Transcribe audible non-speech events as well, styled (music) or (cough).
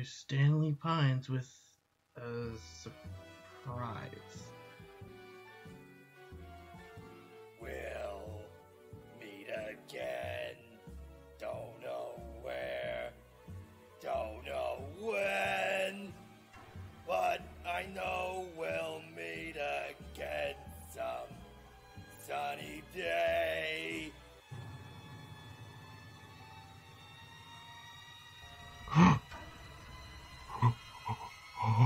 Mr. Stanley Pines with a surprise. We'll meet again. Don't know where. Don't know when. But I know we'll meet again some sunny day. (gasps) (gasps) (gasps)